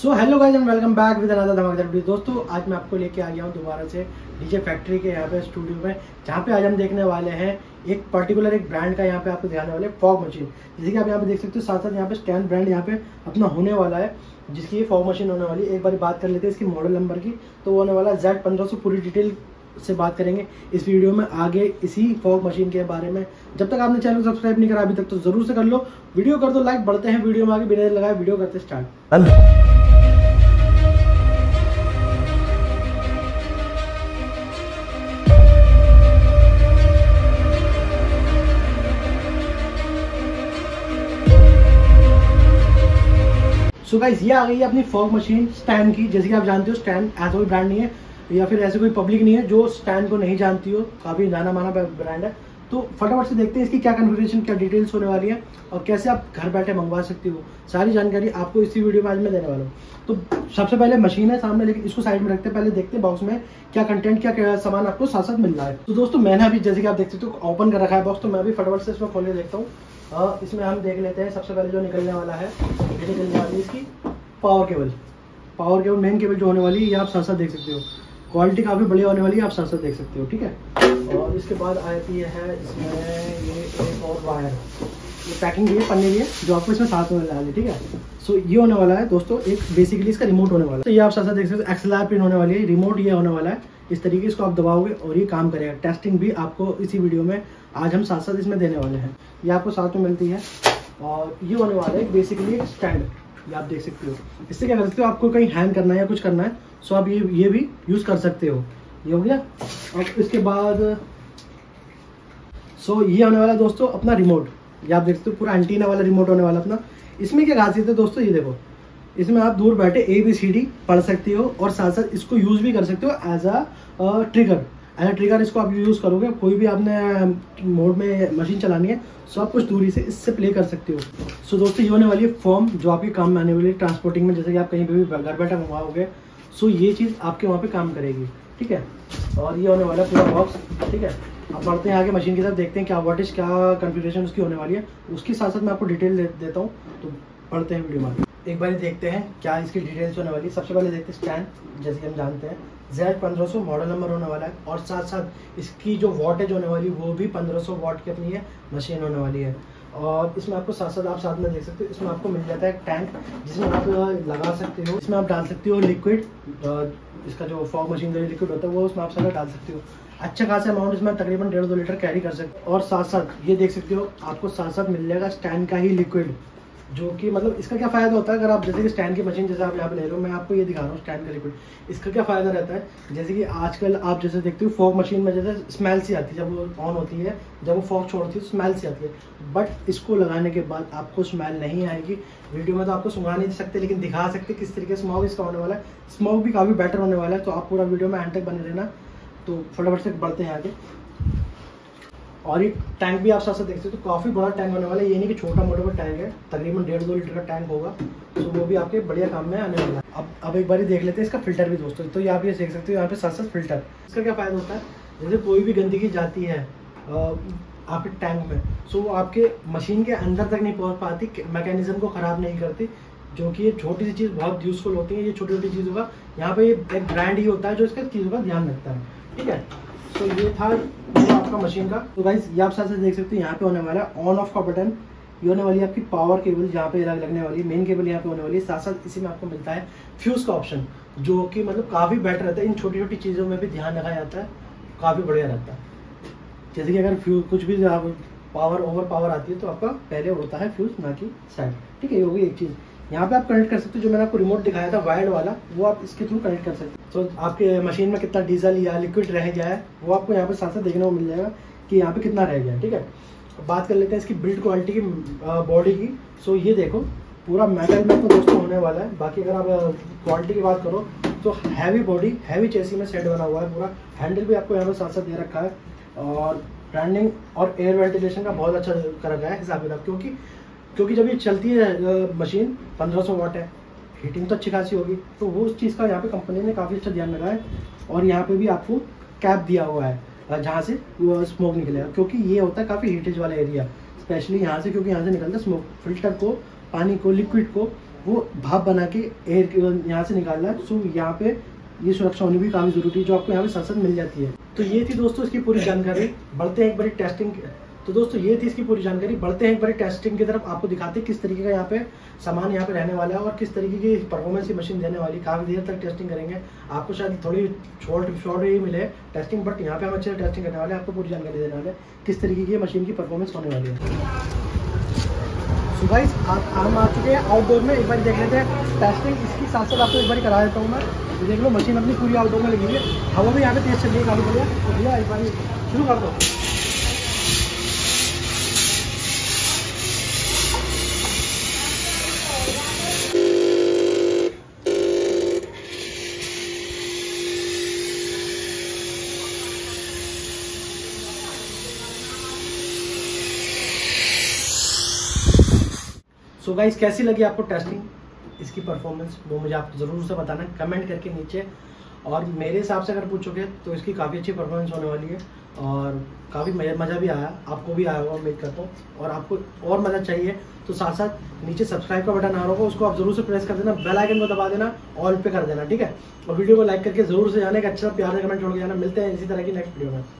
So hello guys and welcome back with another धमाकेदार video दोस्तों, आज मैं आपको लेके आ गया हूँ दोबारा से डीजे फैक्ट्री के यहाँ पे स्टूडियो में, जहाँ पे आज हम देखने वाले हैं एक पर्टिकुलर एक ब्रांड का यहाँ पे आपको दिखाने वाले फॉग मशीन जैसे कि आप यहाँ पे देख सकते हो साथ साथ यहाँ पे स्टैंड ब्रांड यहाँ पे अपना होने वाला है, जिसकी ये फॉग मशीन होने वाली है। एक बार बात कर लेते हैं इसकी मॉडल नंबर की तो होने वाला जेड पंद्रह पूरी डिटेल से बात करेंगे। इस वीडियो में आगे इसी फॉग मशीन के बारे में। जब तक आपने चैनल सब्सक्राइब नहीं करा, अभी तक तो ज़रूर से कर लो। वीडियो कर दो लाइक बढ़ते हैं वीडियो में आगे, बिना लगाए वीडियो करते स्टार्ट सो so गाइज़ ये आ गई है अपनी फॉग मशीन स्टैंड की। जैसे कि आप जानते हो स्टैंड ऐसा कोई ब्रांड नहीं है, या फिर ऐसे कोई पब्लिक नहीं है जो स्टैंड को नहीं जानती हो। काफ़ी जाना माना ब्रांड है। तो फटाफट से देखते हैं इसकी क्या कन्फिग्रेशन क्या डिटेल्स होने वाली है और कैसे आप घर बैठे मंगवा सकते हो। सारी जानकारी आपको इसी वीडियो में आज मैं देने वाला हूँ। तो सबसे पहले मशीन है सामने, लेकिन इसको साइड में रखते हैं, पहले देखते हैं बॉक्स में क्या कंटेंट क्या सामान आपको साथ साथ मिल रहा है। तो दोस्तों, मैंने अभी, जैसे कि आप देख सकते हो ओपन कर रखा है बॉक्स तो मैं अभी फटाफट से इसमें खोलने देखता हूँ। इसमें हम देख लेते हैं, सबसे पहले जो निकलने वाला है, ये निकलने वाली है इसकी power cable power cable main cable जो होने वाली है, ये आप साथ साथ देख सकते हो। क्वालिटी काफ़ी बढ़िया होने वाली है, आप साथ साथ देख सकते हो, ठीक है? और इसके बाद आती है इसमें ये एक और वायर ये पैकिंग भी है पन्ने भी है जो आपको इसमें साथ में है, ठीक है? सो ये होने वाला है, दोस्तों, एक बेसिकली इसका रिमोट होने वाला है। तो ये आप साथ साथ देख सकते हो एक्सएलआर पिन होने वाली है रिमोट ये होने वाला है। इस तरीके इसको आप दबाओगे और ये काम करेगा। टेस्टिंग भी आपको इसी वीडियो में आज हम साथ साथ इसमें देने वाले हैं। ये आपको साथ में मिलती है। और ये होने वाला है बेसिकली स्टैंड ये आप देख सकते हो। इससे क्या कर सकते हो, आपको कहीं हैंग करना है या कुछ करना है सो आप ये ये भी यूज़ कर सकते हो। ये हो गया। और इसके बाद सो ये होने वाला दोस्तों अपना रिमोट ये आप देख सकते हो, पूरा एंटीना वाला रिमोट होने वाला अपना। इसमें क्या खासियत है दोस्तों, ये देखो। इसमें आप दूर बैठे ए बी सी डी पढ़ सकते हो और साथ साथ इसको यूज़ भी कर सकते हो as a trigger as a trigger इसको आप यूज़ करोगे, कोई भी आपने मोड में मशीन चलानी है सो आप कुछ दूरी से इससे प्ले कर सकते हो। सो दोस्तों ये होने वाली है फॉर्म जो आपके काम में आने वाली है ट्रांसपोर्टिंग में, जैसे कि आप कहीं पर भी घर बैठे मंगवाओगे सो ये चीज़ आपके वहाँ पे काम करेगी, ठीक है? और ये होने वाला पूरा बॉक्स ठीक है? अब बढ़ते हैं आगे मशीन की तरफ़, देखते हैं क्या वाटिस क्या कन्फिग्रेशन उसकी होने वाली है। उसके साथ साथ मैं आपको डिटेल दे, देता हूँ तो पढ़ते हैं वीडियो में एक बार देखते हैं क्या इसकी डिटेल्स होने वाली सबसे पहले देखते हैं स्टैंड जैसे हम जानते हैं। जेड पंद्रह मॉडल नंबर होने वाला है, और साथ साथ इसकी जो वॉटेज होने वाली वो भी पंद्रह सौ वॉट की अपनी है मशीन होने वाली है। और इसमें आपको साथ साथ आप साथ में देख सकते हो, इसमें आपको मिल जाता है टैंक जिसमें आप लगा सकते हो। इसमें आप डाल सकते हो लिक्विड इसका जो फॉग मशीन का लिक्विड होता है, वो उसमें आप सारा डाल सकते हो। अच्छा खासा अमाउंट इसमें तकरीबन डेढ़ दो लीटर कैरी कर सकते हो। और साथ साथ ये देख सकते हो, आपको साथ साथ मिल जाएगा स्टैंड का ही लिक्विड जो कि मतलब इसका क्या फ़ायदा होता है अगर आप जैसे कि स्टैंड की मशीन जैसे आप यहाँ पे ले रहे हो, मैं आपको ये दिखा रहा हूँ स्टैंड का लिक्विड इसका क्या फ़ायदा रहता है? जैसे कि आजकल आप जैसे देखते हो फॉग मशीन में जैसे स्मेल सी आती है, जब वो ऑन होती है, जब वो फॉग छोड़ती है तो स्मेल सी आती है। बट इसको लगाने के बाद आपको स्मेल नहीं आएगी। वीडियो में तो आपको सुना नहीं सकते, लेकिन दिखा सकते किस तरीके से स्मोक इसका होने वाला है। स्मोक भी काफ़ी बेटर होने वाला है तो आप पूरा वीडियो में एंड तक बने रहना। तो फटाफट से बढ़ते हैं आगे। और ये टैंक भी आप साथ साथ देखते हो तो काफ़ी बड़ा टैंक होने वाला है। ये नहीं कि छोटा मोटा मोटा टैंक है, तकरीबन डेढ़ दो लीटर का टैंक होगा। तो वो भी आपके बढ़िया काम में आने वाला है। अब अब एक बार देख लेते हैं इसका फ़िल्टर भी दोस्तों। तो ये आप ये देख सकते हो, यहाँ पे साथ साथ फ़िल्टर इसका क्या फ़ायदा होता है? जैसे कोई भी गंदगी जाती है आपके टैंक में सो वो आपके मशीन के अंदर तक नहीं पहुँच पाती मैकेनिज्म को ख़राब नहीं करती, जो कि ये छोटी सी चीज़ बहुत यूज़फुल होती है, ये छोटी छोटी चीज़ों का। यहाँ पे एक ब्रांड ही होता है, जो इसका चीज़ों का ध्यान रखता है। ठीक है? तो ये था ये आपका मशीन का। तो गाइस ये आप साथ देख सकते हो, यहाँ पे होने वाला है ऑन ऑफ़ का बटन ये होने वाली आपकी पावर केबल जहाँ पे लगने वाली मेन केबल यहाँ पे होने वाली है। साथ साथ इसी में आपको मिलता है फ्यूज़ का ऑप्शन जो कि मतलब काफ़ी बेटर रहता है। इन छोटी छोटी चीज़ों में भी ध्यान रखा जाता है, काफ़ी बढ़िया रहता है। जैसे कि अगर फ्यूज कुछ भी पावर ओवर पावर आती है तो आपका पहले होता है फ्यूज़ ना कि साइड ठीक है, ये होगी एक चीज़। यहाँ पे आप कनेक्ट कर सकते हो, जो मैंने आपको रिमोट दिखाया था वायर्ड वाला, वो आप इसके थ्रू कनेक्ट कर सकते हो। तो आपके मशीन में कितना डीजल या लिक्विड रह गया है, वो आपको यहाँ पे साथ साथ देखने को मिल जाएगा कि यहाँ पे कितना रह गया ठीक है? बात कर लेते हैं इसकी बिल्ड क्वालिटी की बॉडी की। सो ये देखो, पूरा मेटल में तो दोस्तों होने वाला है। बाकी अगर आप क्वालिटी की बात करो तो हैवी बॉडी हैवी चेसी में सेट बना हुआ है पूरा। हैंडल भी आपको यहाँ पे साथ साथ दे रखा है। और ब्रांडिंग और एयर वेंटिलेशन का बहुत अच्छा कर रखा है हिसाब किताब क्योंकि क्योंकि जब ये चलती है मशीन 1500 वाट है हीटिंग तो अच्छी खासी होगी। तो वो उस चीज़ का यहाँ पे कंपनी ने काफ़ी अच्छा ध्यान है और यहाँ पे भी आपको कैप दिया हुआ है जहाँ से स्मोक निकलेगा। क्योंकि ये होता है काफ़ी हीटेज वाला एरिया स्पेशली यहाँ से क्योंकि यहाँ से निकलता है स्मोक फ़िल्टर को, पानी को लिक्विड को, वो भाप बना के एयर यहाँ से निकालना है। सो यहाँ पे ये सुरक्षा होनी भी काफ़ी ज़रूरी है, जो आपको यहाँ पे संसद मिल जाती है। तो ये थी दोस्तों इसकी पूरी जानकारी। बढ़ते हैं एक बारी टेस्टिंग तो दोस्तों, ये थी इसकी पूरी जानकारी। बढ़ते हैं एक बार टेस्टिंग की तरफ़। आपको दिखाते हैं किस तरीके का यहाँ पे सामान यहाँ पे रहने वाला है और किस तरीके की परफॉर्मेंस की मशीन देने वाली काफ़ी देर तक टेस्टिंग करेंगे। आपको शायद थोड़ी शॉर्ट शॉर्ट ही मिले टेस्टिंग बट यहाँ पे हम अच्छे टेस्टिंग करने वाले आपको पूरी जानकारी देने वाले किस तरीके की मशीन की परफॉर्मेंस होने वाली है। सो गाइस हम आ चुके हैं आउटडोर में। एक बार देख लेते हैं टेस्टिंग इसकी साथ साथ आपको एक बार करा देता हूँ मैं। देख लो मशीन अपनी पूरी आउटडोर में लगी हुई है। हवा भी यहाँ पे तेज चल रही है काफ़ी बढ़िया। तो भैया, एक बार शुरू कर दो। सो गाइस कैसी लगी आपको टेस्टिंग इसकी परफॉर्मेंस वो मुझे आप ज़रूर से बताना कमेंट करके नीचे। और मेरे हिसाब से अगर पूछोगे तो इसकी काफ़ी अच्छी परफॉर्मेंस होने वाली है। और काफ़ी मज़ा भी आया, आपको भी आया होगा, उम्मीद करता हूँ। और आपको और मज़ा चाहिए तो साथ साथ नीचे सब्सक्राइब का बटन आ रहा होगा, उसको आप ज़रूर से प्रेस कर देना बेल आइकन को दबा देना ऑल पे कर देना, ठीक है? और वीडियो को लाइक करके ज़रूर से जाने का अच्छा प्यार से कमेंट छोड़ के जाना। मिलते हैं इसी तरह की नेक्स्ट वीडियो में।